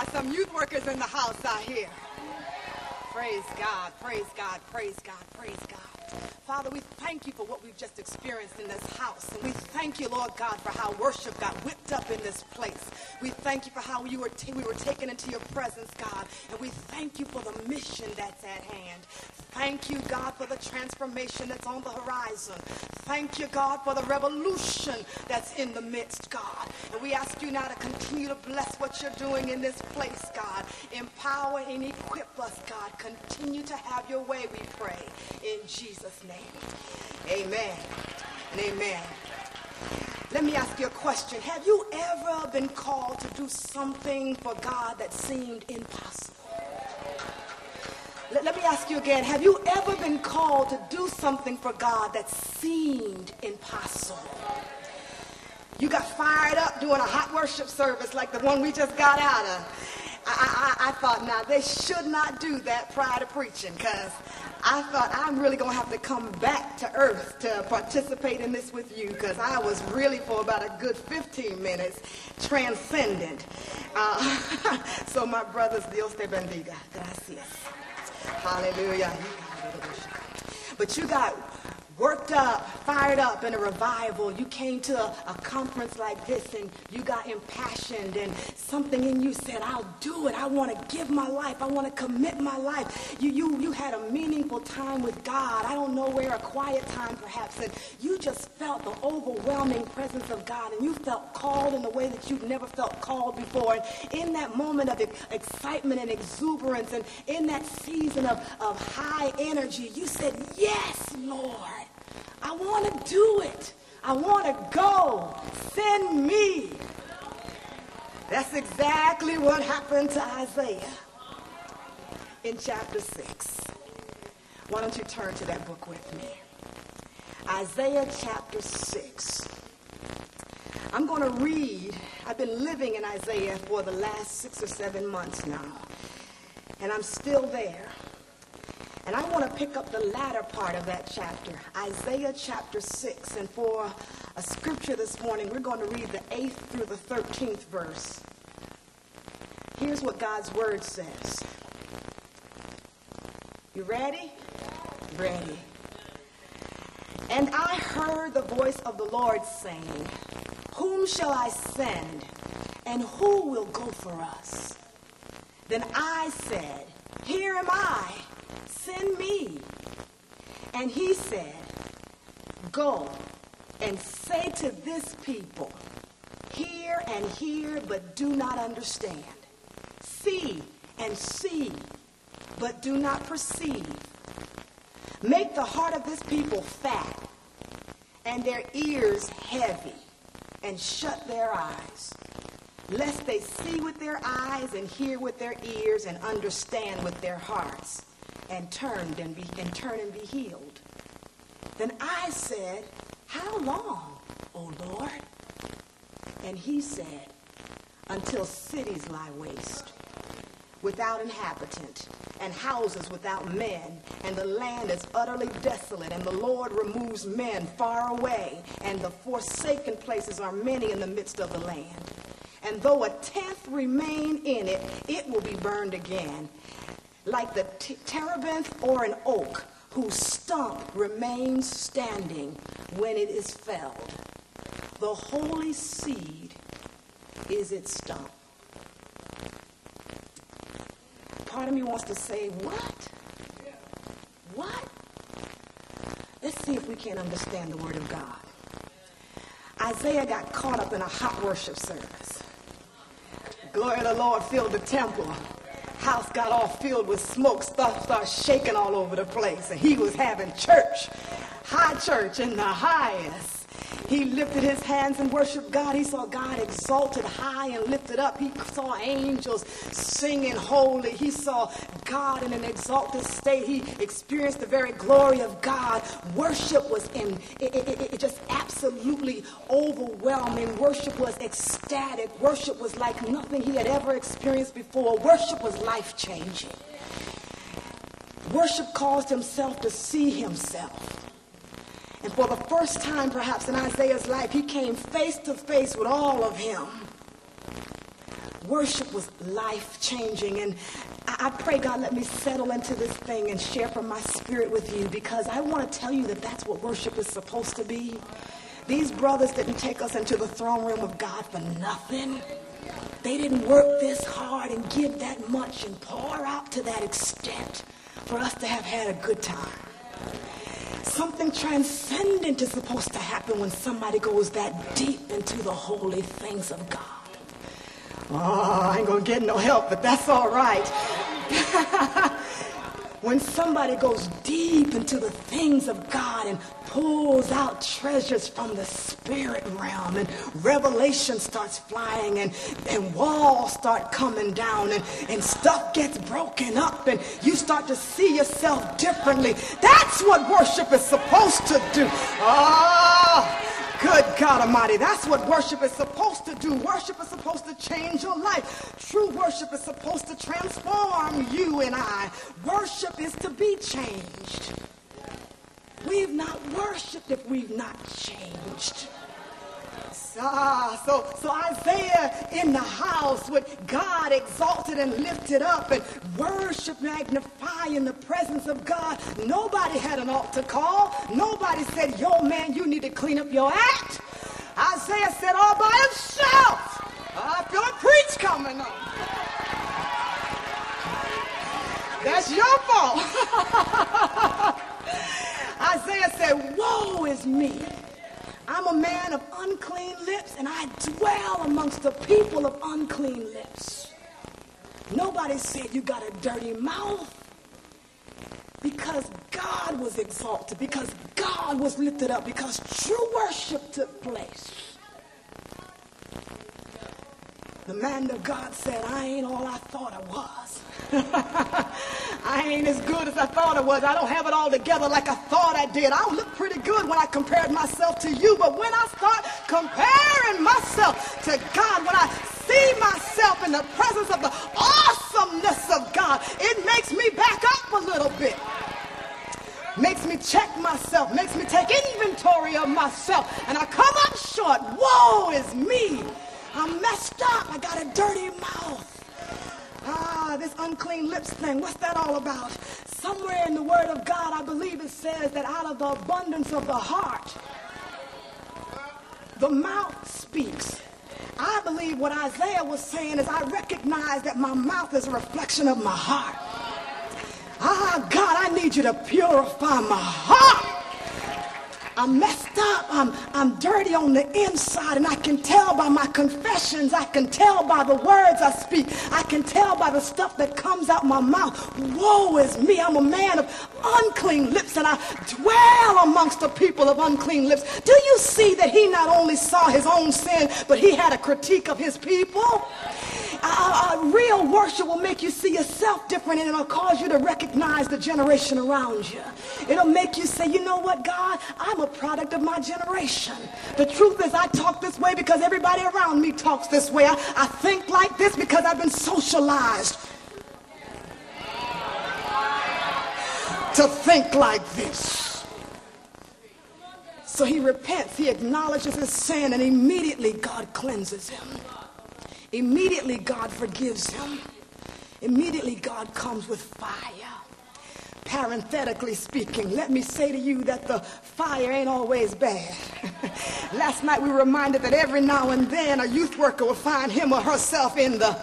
Got some youth workers in the house out here. Praise God, praise God, praise God, praise God. Father, we thank you for what we've just experienced in this house. And we thank you, Lord God, for how worship got whipped up in this place. We thank you for how you were we were taken into your presence, God. And we thank you for the mission that's at hand. Thank you, God, for the transformation that's on the horizon. Thank you, God, for the revolution that's in the midst, God. And we ask you now to continue to bless what you're doing in this place, God. Empower and equip us, God. Continue to have your way, we pray. In Jesus' name. Amen and amen. Let me ask you a question. Have you ever been called to do something for God that seemed impossible? Let, let, me ask you again. Have you ever been called to do something for God that seemed impossible? You got fired up doing a hot worship service like the one we just got out of. I, I, I thought, now, they should not do that prior to preaching because I thought I'm really going to have to come back to earth to participate in this with you because I was really for about a good 15 minutes transcendent. Uh, so my brothers, Dios te bendiga. Gracias. Hallelujah. But you got worked up, fired up in a revival. You came to a, a, conference like this and you got impassioned and something in you said, I'll do it. I want to give my life. I want to commit my life. You, you, you had a meaningful time with God. I don't know where, a quiet time perhaps. And you just felt the overwhelming presence of God and you felt called in a way that you've never felt called before. And in that moment of excitement and exuberance and in that season of, of high energy, you said, yes, Lord. I want to do it. I want to go. Send me. That's exactly what happened to Isaiah in chapter 6. Why don't you turn to that book with me? Isaiah chapter 6. I'm going to read. I've been living in Isaiah for the last six or seven months now, and I'm still there. And I want to pick up the latter part of that chapter, Isaiah chapter 6. And for a scripture this morning, we're going to read the 8th through the 13th verse. Here's what God's word says. You ready? Ready. And I heard the voice of the Lord saying, Whom shall I send, and who will go for us? Then I said, Here am I send me. And he said, Go and say to this people, Hear and hear, but do not understand. See and see, but do not perceive. Make the heart of this people fat and their ears heavy, and shut their eyes, lest they see with their eyes and hear with their ears and understand with their hearts and turned and be and turn and be healed. Then I said, How long, O Lord? And he said, Until cities lie waste, without inhabitant, and houses without men, and the land is utterly desolate, and the Lord removes men far away, and the forsaken places are many in the midst of the land. And though a tenth remain in it, it will be burned again like the terebinth or an oak whose stump remains standing when it is felled. The holy seed is its stump. Part of me wants to say, What? What? Let's see if we can't understand the Word of God. Isaiah got caught up in a hot worship service. Glory to the Lord filled the temple house got all filled with smoke, stuff started shaking all over the place. And he was having church, high church in the highest. He lifted his hands and worshiped God. He saw God exalted high and lifted up. He saw angels singing holy. He saw God in an exalted state. He experienced the very glory of God. Worship was in it, it, it just absolutely overwhelming. Worship was ecstatic. Worship was like nothing he had ever experienced before. Worship was life changing. Worship caused himself to see himself. And for the first time, perhaps in Isaiah's life, he came face to face with all of him. worship was life changing. And I, I pray God let me settle into this thing and share from my spirit with you because I want to tell you that that's what worship is supposed to be. These brothers didn't take us into the throne room of God for nothing. They didn't work this hard and give that much and pour out to that extent for us to have had a good time. Something transcendent is supposed to happen when somebody goes that deep into the holy things of God. Oh, I ain't gonna get no help, but that's all right. when somebody goes deep into the things of God and pulls out treasures from the spirit realm and revelation starts flying and, and walls start coming down and, and stuff gets broken up and you start to see yourself differently. That's what worship is supposed to do. Oh, Good God Almighty. That's what worship is supposed to do. Worship is supposed to change your life. True worship is supposed to transform you and I. Worship is to be changed. We've not worshiped if we've not changed. Ah, so, so Isaiah in the house with God exalted and lifted up and worship magnify in the presence of God. Nobody had an altar call. Nobody said, yo, man, you need to clean up your act. Isaiah said all by himself. I feel a preach coming up. That's your fault. Isaiah said, woe is me. I'm a man of unclean lips, and I dwell amongst the people of unclean lips. Nobody said you got a dirty mouth because God was exalted, because God was lifted up, because true worship took place. The man of God said, I ain't all I thought I was. I ain't as good as I thought I was. I don't have it all together like I thought I did. I look pretty good when I compared myself to you, but when I start comparing myself to God, when I see myself in the presence of the awesomeness of God, it makes me back up a little bit makes me check myself, makes me take inventory of myself, and I come up short. Woe is me. I'm messed up. I got a dirty mouth. Ah, this unclean lips thing, what's that all about? Somewhere in the Word of God, I believe it says that out of the abundance of the heart, the mouth speaks. I believe what Isaiah was saying is I recognize that my mouth is a reflection of my heart. Ah, God, I need you to purify my heart. I'm messed up. I'm, I'm dirty on the inside. And I can tell by my confessions. I can tell by the words I speak. I can tell by the stuff that comes out my mouth. Woe is me. I'm a man of unclean lips and I dwell amongst the people of unclean lips. Do you see that he not only saw his own sin, but he had a critique of his people? A, real worship will make you see yourself different and it'll cause you to recognize the generation around you. It'll make you say, you know what, God, I'm a product of my generation. The truth is, I talk this way because everybody around me talks this way. I, I think like this because I've been socialized to think like this. So he repents, he acknowledges his sin, and immediately God cleanses him. Immediately God forgives him. Immediately God comes with fire. Parenthetically speaking, let me say to you that the fire ain't always bad. Last night we were reminded that every now and then a youth worker will find him or herself in the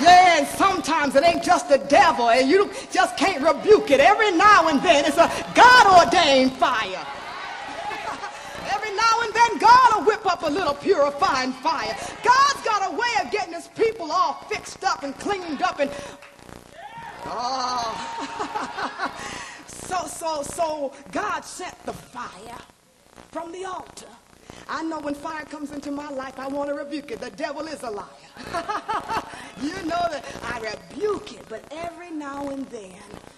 yeah, and sometimes it ain't just the devil, and you just can't rebuke it. Every now and then it's a God ordained fire Every now and then God will whip up a little purifying fire. Got way of getting his people all fixed up and cleaned up and oh so so so God sent the fire from the altar. I know when fire comes into my life, I want to rebuke it. The devil is a liar. you know that I rebuke it, but every now and then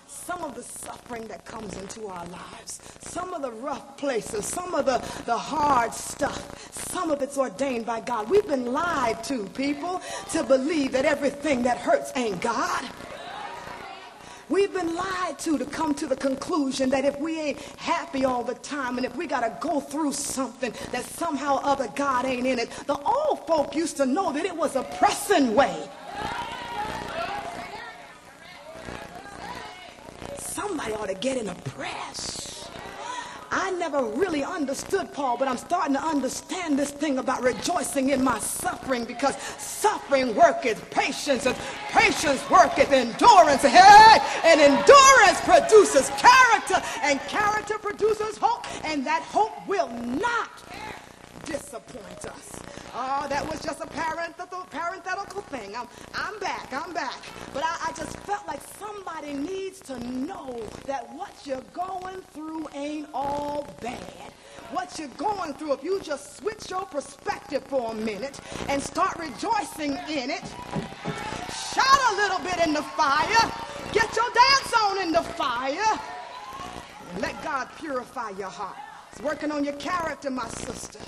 some of the suffering that comes into our lives, some of the rough places, some of the, the hard stuff, some of it's ordained by God. We've been lied to, people, to believe that everything that hurts ain't God. We've been lied to to come to the conclusion that if we ain't happy all the time and if we got to go through something that somehow other God ain't in it. The old folk used to know that it was a pressing way. Somebody ought to get in a press. I never really understood Paul, but I'm starting to understand this thing about rejoicing in my suffering because suffering worketh patience and patience worketh endurance. Hey, and endurance produces character and character produces hope and that hope will not disappoint us. Oh, that was just a parenthetical, parenthetical thing. I'm, I'm back, I'm back. But I, I just felt like somebody needs to know that what you're going through ain't all bad. What you're going through, if you just switch your perspective for a minute and start rejoicing in it, shout a little bit in the fire, get your dance on in the fire, and let God purify your heart. It's working on your character, my sister.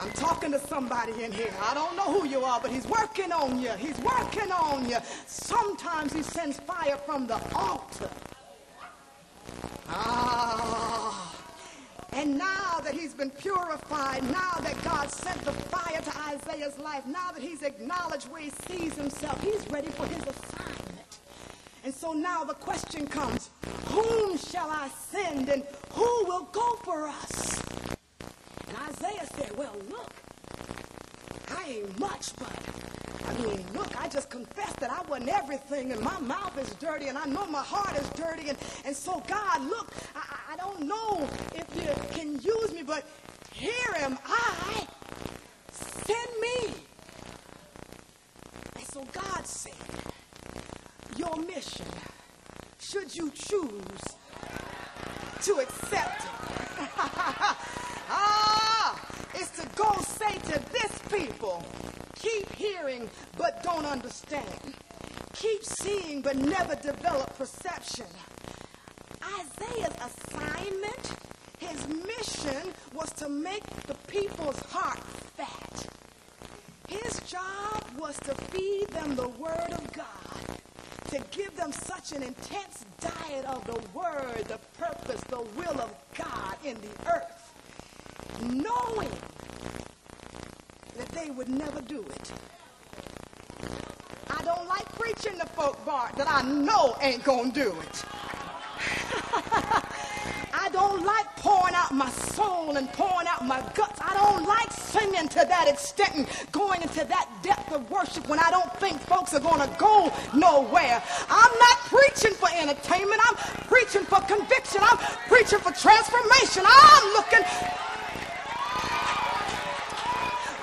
I'm talking to somebody in here. I don't know who you are, but he's working on you. He's working on you. Sometimes he sends fire from the altar. Ah. And now that he's been purified, now that God sent the fire to Isaiah's life, now that he's acknowledged where he sees himself, he's ready for his assignment. And so now the question comes, whom shall I send and who will go for us? And Isaiah said, well, look, I ain't much, but I mean, look, I just confessed that I wasn't everything, and my mouth is dirty, and I know my heart is dirty. And, and so, God, look, I, I don't know if you can use me, but here am I. Send me. And so God said, Your mission, should you choose to accept it. Ah, is to go say to this people, keep hearing but don't understand. Keep seeing but never develop perception. Isaiah's assignment, his mission was to make the people's heart fat. His job was to feed them the word of God, to give them such an intense diet of the word, the purpose, the will of God in the earth knowing that they would never do it. I don't like preaching to folk, Bart, that I know ain't going to do it. I don't like pouring out my soul and pouring out my guts. I don't like singing to that extent and going into that depth of worship when I don't think folks are going to go nowhere. I'm not preaching for entertainment. I'm preaching for conviction. I'm preaching for transformation. I'm looking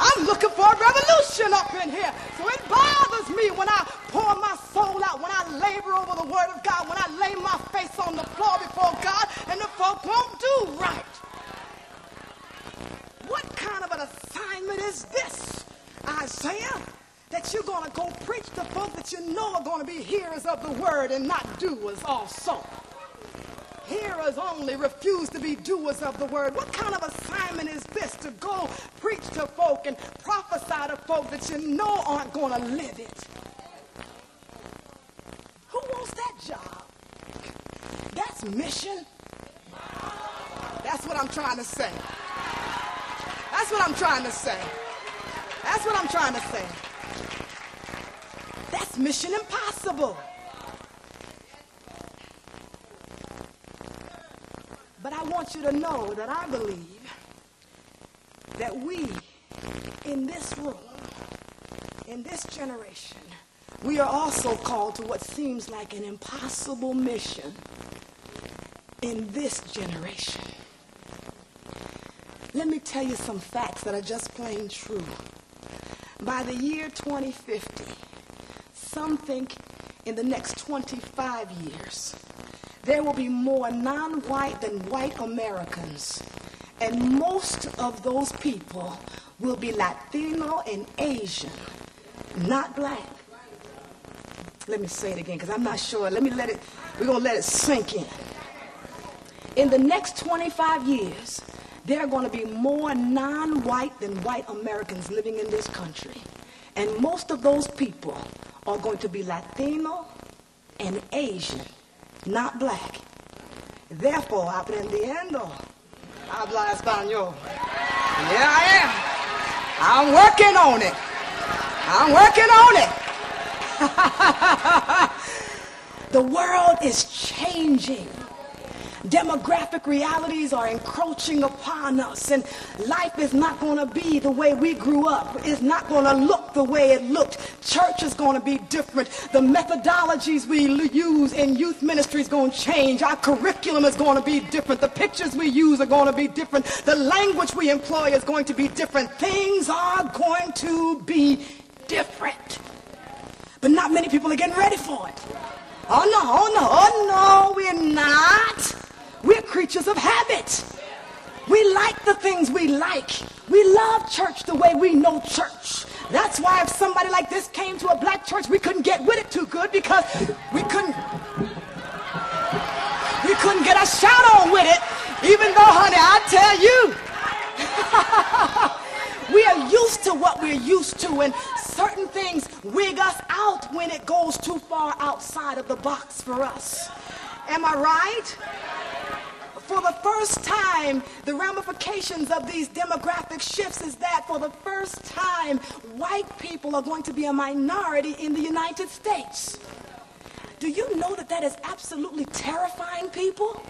I'm looking for a revolution up in here. So it bothers me when I pour my soul out, when I labor over the word of God, when I lay my face on the floor before God and the folk won't do right. What kind of an assignment is this, Isaiah? That you're going to go preach to folk that to be hearers of the word and not doers also hearers only, refuse to be doers of the word. What kind of assignment is this to go preach to folk and prophesy to folk that you know aren't going to live it? Who wants that job? That's mission. That's what I'm trying to say. That's what I'm trying to say. That's what I'm trying to say. That's mission impossible. But I want you to know that I believe that we in this room, in this generation, we are also called to what seems like an impossible mission in this generation. Let me tell you some facts that are just plain true. By the year 2050, some think in the next 25 years, there will be more non-white than white Americans. And most of those people will be Latino and Asian, not black. Let me say it again because I'm not sure. Let me let it, we're going to let it sink in. In the next 25 years, there are going to be more non-white than white Americans living in this country. And most of those people are going to be Latino and Asian not black. Therefore, aprendiendo habla español. Yeah, I am. I'm working on it. I'm working on it. the world is changing. Demographic realities are encroaching upon us, and life is not going to be the way we grew up. It's not going to look the way it looked. Church is going to be different. The methodologies we use in youth ministry is going to change. Our curriculum is going to be different. The pictures we use are going to be different. The language we employ is going to be different. Things are going to be different. But not many people are getting ready for it. Oh no, oh no, oh no, we're not. We're creatures of habit. We like the things we like. We love church the way we know church. That's why if somebody like this came to a black church, we couldn't get with it too good because we couldn't we couldn't get a shout on with it. Even though, honey, I tell you, we are used to what we're used to, and certain things wig us out when it goes too far outside of the box for us. Am I right? for the first time, the ramifications of these demographic shifts is that for the first time, white people are going to be a minority in the United States. Do you know that that is absolutely terrifying people?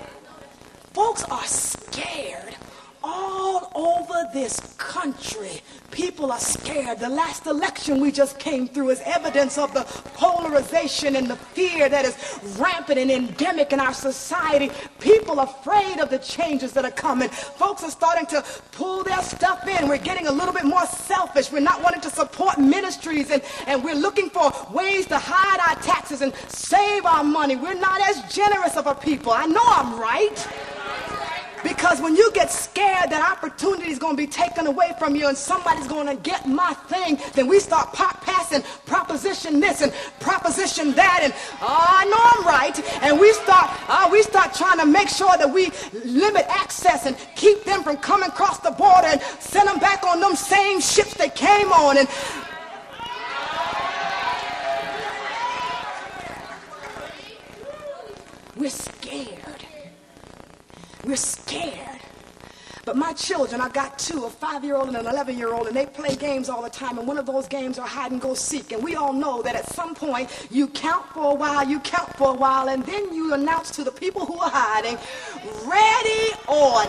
Folks are scared all over this country, people are scared. The last election we just came through is evidence of the polarization and the fear that is rampant and endemic in our society. People are afraid of the changes that are coming. Folks are starting to pull their stuff in. We're getting a little bit more selfish. We're not wanting to support ministries and, and we're looking for ways to hide our taxes and save our money. We're not as generous of a people. I know I'm right. Because when you get scared that opportunity is going to be taken away from you and somebody's going to get my thing, then we start pop passing proposition this and proposition that and oh, I know I'm right. And we start, uh, we start trying to make sure that we limit access and keep them from coming across the border and send them back on them same ships they came on. And we're scared. We're scared. But my children, I've got two, a five-year-old and an 11-year-old, and they play games all the time, and one of those games are hide and go seek. And we all know that at some point, you count for a while, you count for a while, and then you announce to the people who are hiding, ready or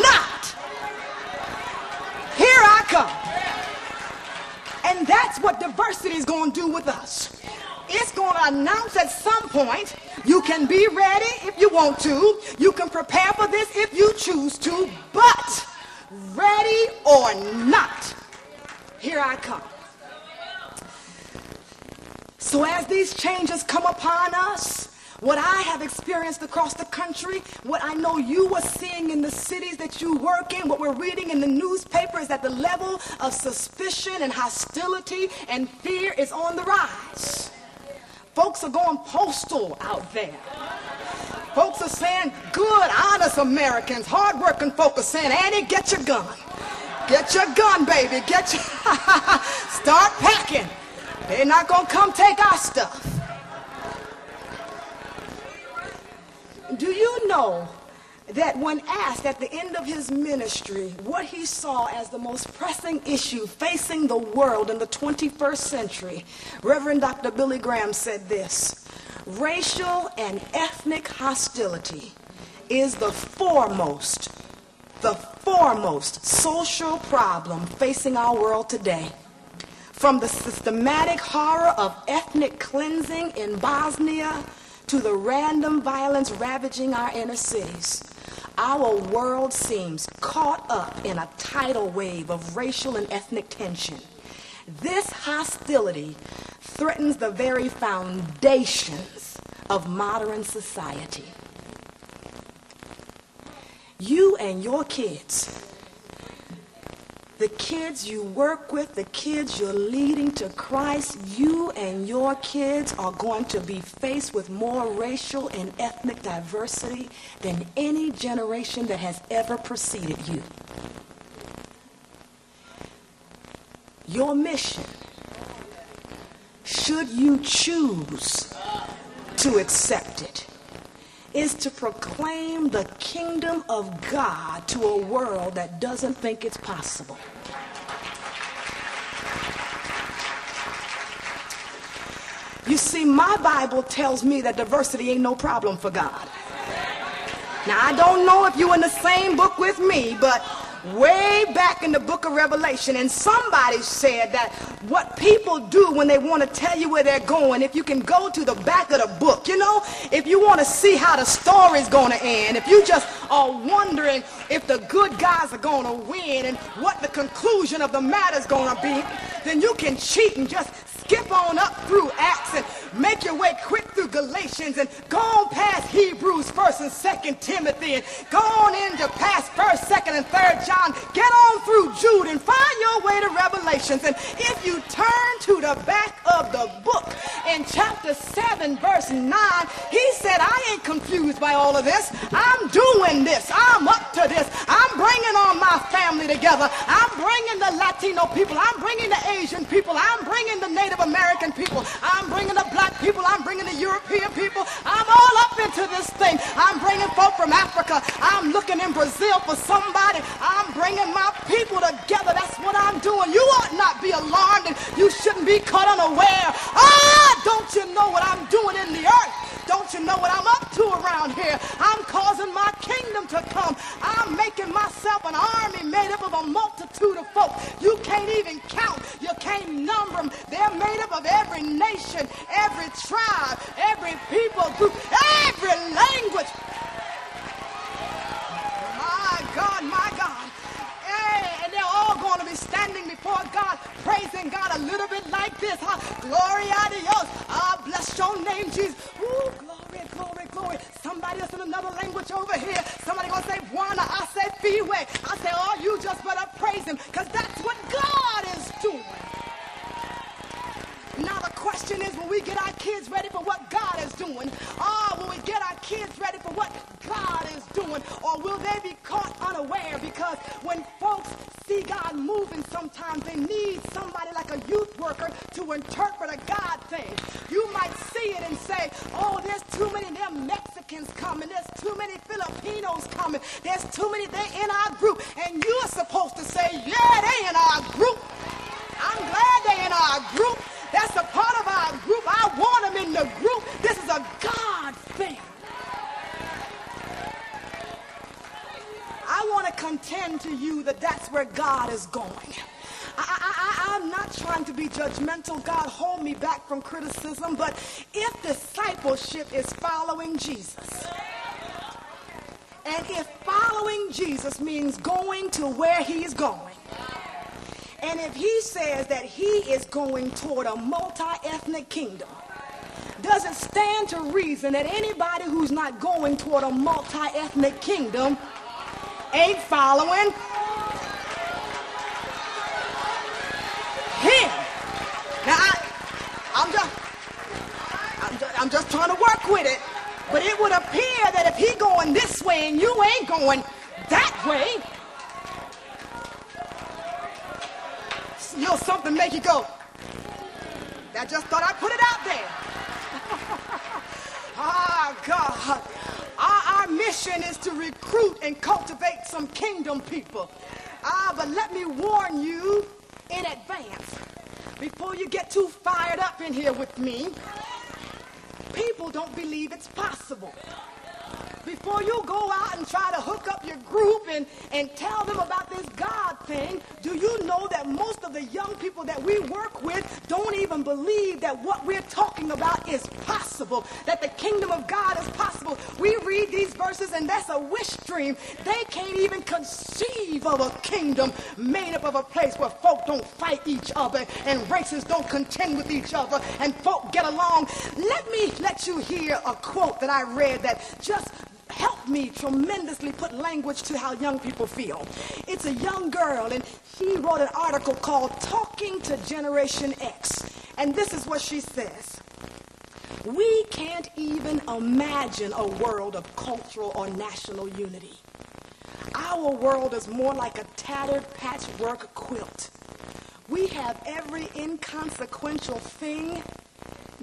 not, here I come. And that's what diversity is going to do with us it's going to announce at some point you can be ready if you want to. You can prepare for this if you choose to. But ready or not, here I come. So as these changes come upon us, what I have experienced across the country, what I know you are seeing in the cities that you work in, what we're reading in the newspaper is that the level of suspicion and hostility and fear is on the rise. Folks are going postal out there. Folks are saying, good, honest Americans, hardworking folks are saying, Annie, get your gun. Get your gun, baby. Get your... Start packing. They're not going to come take our stuff. Do you know that when asked at the end of his ministry what he saw as the most pressing issue facing the world in the 21st century, Reverend Dr. Billy Graham said this racial and ethnic hostility is the foremost, the foremost social problem facing our world today. From the systematic horror of ethnic cleansing in Bosnia to the random violence ravaging our inner cities. Our world seems caught up in a tidal wave of racial and ethnic tension. This hostility threatens the very foundations of modern society. You and your kids the kids you work with, the kids you're leading to Christ, you and your kids are going to be faced with more racial and ethnic diversity than any generation that has ever preceded you. Your mission, should you choose to accept it, is to proclaim the kingdom of God to a world that doesn't think it's possible. You see, my Bible tells me that diversity ain't no problem for God. Now, I don't know if you're in the same book with me, but way back in the book of Revelation, and somebody said that what people do when they want to tell you where they're going, if you can go to the back of the book, you know, if you want to see how the story's going to end, if you just are wondering if the good guys are going to win and what the conclusion of the matter's going to be, then you can cheat and just skip on up through Acts and make your way quick through Galatians and go on past Hebrews, 1st and 2nd Timothy, and go on into past 1st, 2nd, and 3rd John. Get on through Jude and find your way to Revelations. And if you turn to the back of the book in chapter 7, verse 9, he said, I ain't confused by all of this. I'm doing this. I'm up to this. I'm bringing all my family together. I'm bringing the Latino people. I'm bringing the Asian people. I'm bringing the Native American people. I'm bringing the black people. I'm bringing the European people. I'm all up into this thing. I'm bringing folk from Africa. I'm looking in Brazil for somebody. I'm bringing my people together. That's what I'm doing. You ought not be alarmed and you shouldn't be caught unaware. Ah, don't you know what I'm doing in the earth? Don't you know what I'm up to around here? I'm causing my kingdom to come. I'm making myself an army made up of a multitude of folk. You can't even count. You can't number them. They're made up of every nation, every tribe, every people group, every language. My God, my God. Hey, and they're all going to be standing before God, praising God a little bit like this. Huh? Glory a Dios. Ah, bless your name, Jesus. Ooh, glory, glory, glory. Somebody else in another language over here. Somebody gonna say Juana, I say Fiwe. I say, oh, you just better praise him, because that's what God is doing. Now the question is, will we get our kids ready for what God is doing? Ah, will we get our kids ready for what God is doing? Or will they be caught unaware? Because when folks see God moving, sometimes they need somebody like a youth worker to interpret a God thing. You might see it and say, oh, there's too many them Mexicans coming. There's too many Filipinos coming. There's too many, they in our group. And you're supposed to say, yeah, they in our group. I'm glad they in our group. That's a part of our group. I want them in the group. This is a God thing. I want to contend to you that that's where God is going. I, am not trying to be judgmental. God, hold me back from criticism. But if discipleship is following Jesus, and if following Jesus means going to where he's going, and if he says that he is going toward a multi-ethnic kingdom, does it stand to reason that anybody who's not going toward a multi-ethnic kingdom ain't following trying to work with it. But it would appear that if he going this way and you ain't going that way, you know, something make you go, I just thought I'd put it out there. ah, God. Our, our, mission is to recruit and cultivate some kingdom people. Ah, but let me warn you in advance, before you get too fired up in here with me, people don't believe it's possible before you go out and try to hook up your group and, and tell them about this God thing, do you know that most of the young people that we work with don't even believe that what we're talking about is possible, that the kingdom of God is possible? We read these verses and that's a wish dream. They can't even conceive of a kingdom made up of a place where folk don't fight each other and races don't contend with each other and folk get along. Let me let you hear a quote that I read that just helped me tremendously put language to how young people feel. It's a young girl, and she wrote an article called Talking to Generation X. And this is what she says. We can't even imagine a world of cultural or national unity. Our world is more like a tattered patchwork quilt. We have every inconsequential thing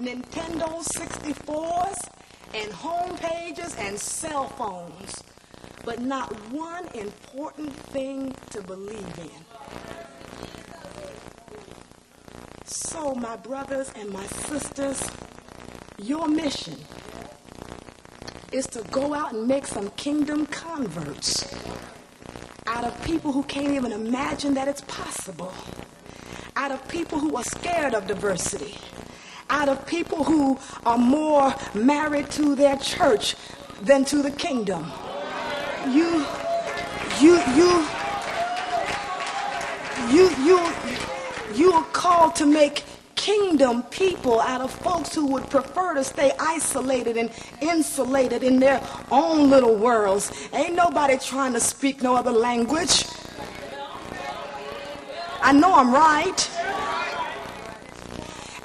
Nintendo 64s, and home pages and cell phones, but not one important thing to believe in. So, my brothers and my sisters, your mission is to go out and make some kingdom converts out of people who can't even imagine that it's possible, out of people who are scared of diversity, out of people who are more married to their church than to the kingdom. You, you, you, you, you, you are called to make kingdom people out of folks who would prefer to stay isolated and insulated in their own little worlds. Ain't nobody trying to speak no other language. I know I'm right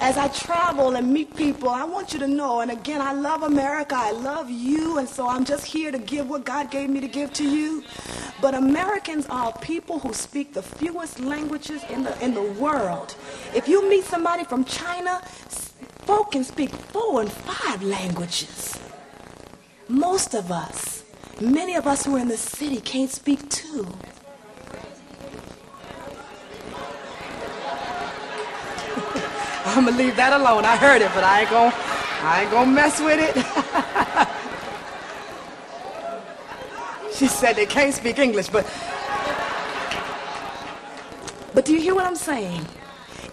as I travel and meet people, I want you to know, and again, I love America, I love you, and so I'm just here to give what God gave me to give to you. But Americans are people who speak the fewest languages in the, in the world. If you meet somebody from China, folk can speak four and five languages. Most of us, many of us who are in the city, can't speak two. I'm gonna leave that alone. I heard it, but I ain't gonna, I ain't gonna mess with it. she said they can't speak English, but, but do you hear what I'm saying?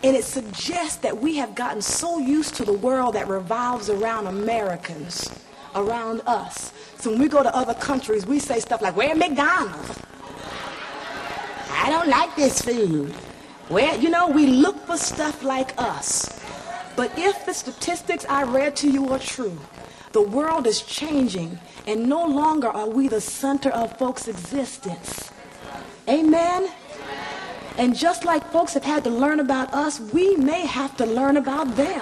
And it suggests that we have gotten so used to the world that revolves around Americans, around us. So when we go to other countries, we say stuff like, where McDonald's? I don't like this food. Well, you know, we look for stuff like us. But if the statistics I read to you are true, the world is changing, and no longer are we the center of folks' existence. Amen? And just like folks have had to learn about us, we may have to learn about them.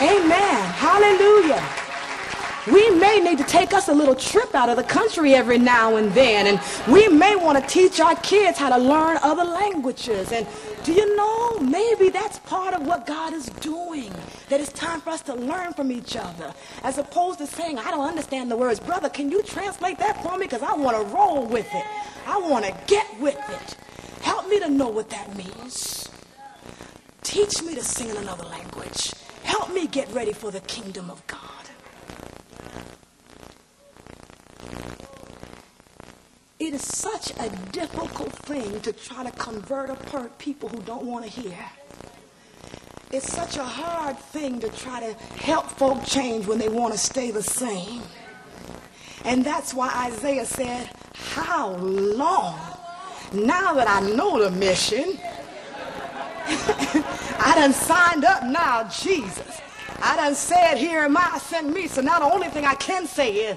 Amen. Hallelujah. We may need to take us a little trip out of the country every now and then. And we may want to teach our kids how to learn other languages. And do you know, maybe that's part of what God is doing. That it's time for us to learn from each other. As opposed to saying, I don't understand the words. Brother, can you translate that for me? Because I want to roll with it. I want to get with it. Help me to know what that means. Teach me to sing in another language. Help me get ready for the kingdom of God. It is such a difficult thing to try to convert a per- people who don't want to hear. It's such a hard thing to try to help folk change when they want to stay the same. And that's why Isaiah said, How long? Now that I know the mission, I done signed up now, Jesus. I done said, Here am I, send me. So now the only thing I can say is,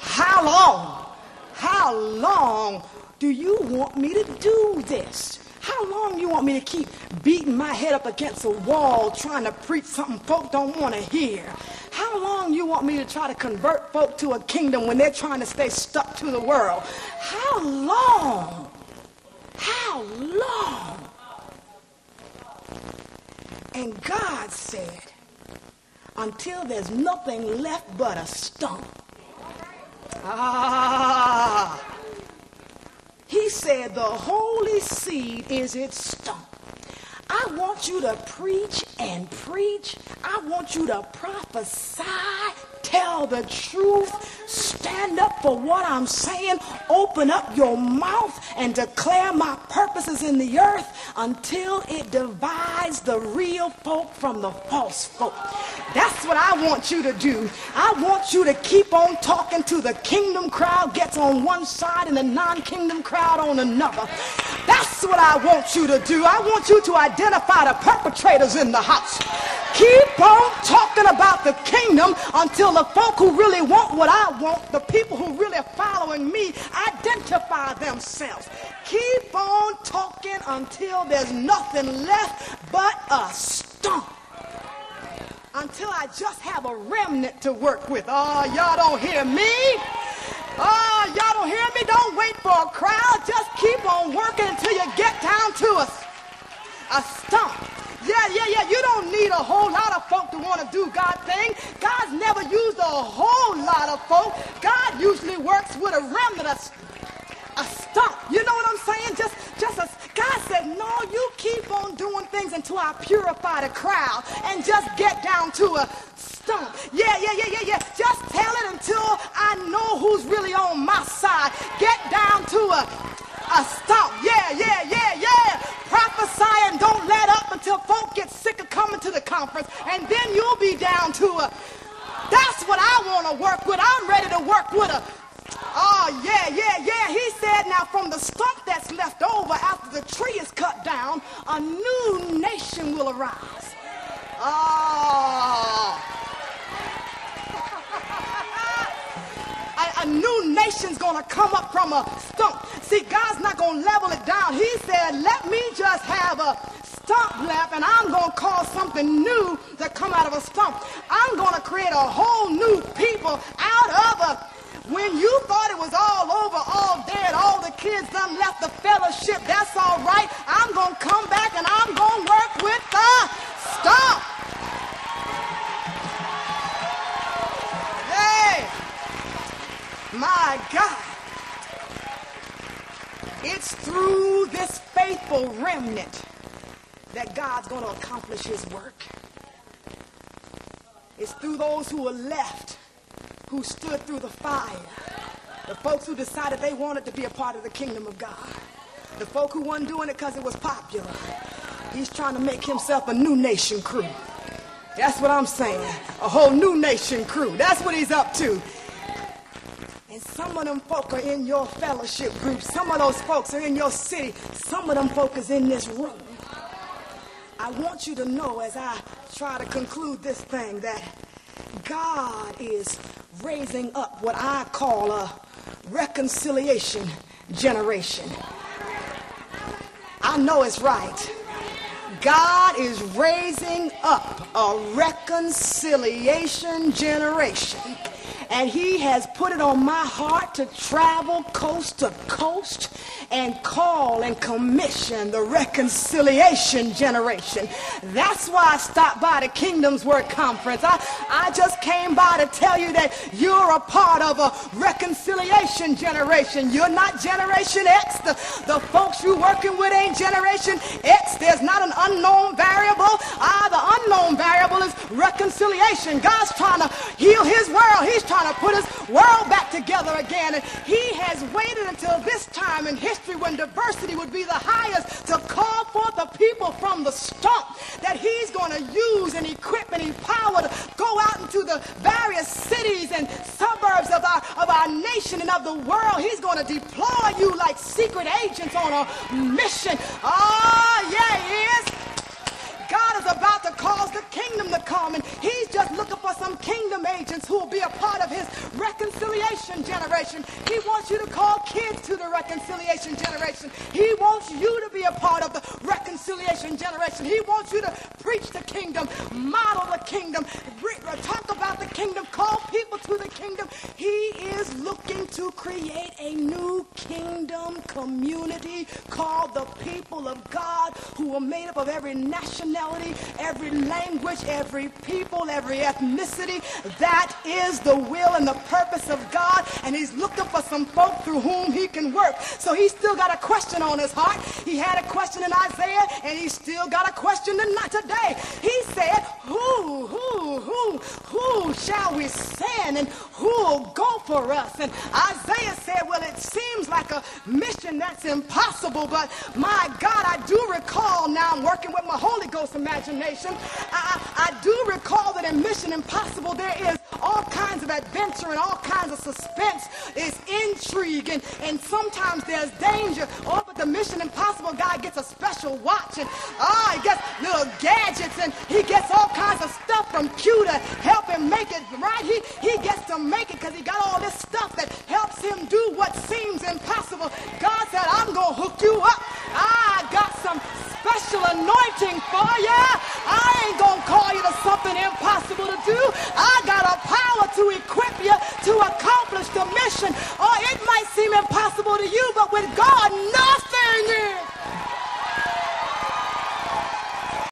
How long? How long do you want me to do this? How long you want me to keep beating my head up against a wall trying to preach something folk don't want to hear? How long you want me to try to convert folk to a kingdom when they're trying to stay stuck to the world? How long? How long? And God said, until there's nothing left but a stump. Ah. He said the holy seed is its stump. I want you to preach and preach. I want you to prophesy, tell the truth, stand up for what I'm saying, open up your mouth and declare my purposes in the earth until it divides the real folk from the false folk. That's what I want you to do. I want you to keep on talking to the kingdom crowd gets on one side and the non-kingdom crowd on another. That's what I want you to do. I want you to identify the perpetrators in the Keep on talking about the kingdom until the folk who really want what I want, the people who really are following me, identify themselves. Keep on talking until there's nothing left but a stump until I just have a remnant to work with. Oh, y'all don't hear me? Oh, y'all don't hear me? Don't wait for a crowd. Just keep on working until you get down to us. A stump. Yeah, yeah, yeah. You don't need a whole lot of folk to want to do God thing. God's never used a whole lot of folk. God usually works with a remnant, a, a stump. You know what I'm saying? Just, just a, God said, no, you keep on doing things until I purify the crowd and just get down to a stump. Yeah, yeah, yeah, yeah, yeah. Just tell it until I know who's really on my side. Get down to a, a stump. Yeah, yeah, yeah, yeah. Prophesy and don't let up until folk get sick of coming to the conference. And then you'll be down to a, that's what I want to work with. I'm ready to work with a, Oh, yeah, yeah, yeah. He said, now from the stump that's left over after the tree is cut down, a new nation will arise. Oh. a, a new nation's going to come up from a stump. See, God's not going to level it down. He said, let me just have a stump left and I'm going to cause something new to come out of a stump. I'm going to create a whole new people out of a when you thought it was all over, all dead, all the kids done left the fellowship, that's all right. I'm going to come accomplish his work. It's through those who were left who stood through the fire. The folks who decided they wanted to be a part of the kingdom of God. The folk who weren't doing it because it was popular. He's trying to make himself a new nation crew. That's what I'm saying. A whole new nation crew. That's what he's up to. And some of them folk are in your fellowship group. Some of those folks are in your city. Some of them folk is in this room. I want you to know as I try to conclude this thing that God is raising up what I call a reconciliation generation. I know it's right. God is raising up a reconciliation generation. And he has put it on my heart to travel coast to coast and call and commission the reconciliation generation. That's why I stopped by the KingdomWorks Conference. I, I just came by to tell you that you're a part of a reconciliation generation. You're not Generation X. The, the folks you're working with ain't Generation X. There's not an unknown variable. Ah, the unknown variable is reconciliation. God's trying to heal his world. He's trying to put his world back together again. And he has waited until this time in history when diversity would be the highest to call forth the people from the stump that he's going to use and equip and empower to go out into the various cities and suburbs of our, of our nation and of the world. He's going to deploy you like secret agents on a mission. Oh, yeah, he is. God is about cause the kingdom to come, and He's just looking for some kingdom agents who will be a part of His reconciliation generation. He wants you to call kids to the reconciliation generation. He wants you to be a part of the reconciliation generation. He wants you to preach the kingdom, model the kingdom, uh, talk about the kingdom, call people to the kingdom. He is looking to create a new kingdom community called the people of God who are made up of every nationality nationality, every language, every people, every ethnicity. That is the will and the purpose of God. And he's looking for some folk through whom he can work. So he's still got a question on his heart. He had a question in Isaiah, and he's still got a question tonight today. He said, Who, who, who, who shall we send and who will go for us? And Isaiah said, Well, it seems like a mission that's impossible, but my God, I do recall now I'm working with my Holy Ghost imagination. I, I do recall that in Mission Impossible there is all kinds of adventure and all kinds of suspense. It's intrigue and, and sometimes there's danger. Oh, but the Mission Impossible guy gets a special watch and ah, he gets little gadgets and he gets all kinds of stuff from Q to help him make it right. He, he gets to make it because he got all this stuff that helps him do what seems impossible. God said, I'm going to hook you up. I got some special anointing for you. I ain't going to call you to something impossible to do. I got a power to equip you to accomplish the mission. Or it might seem impossible to you, but with God, nothing is.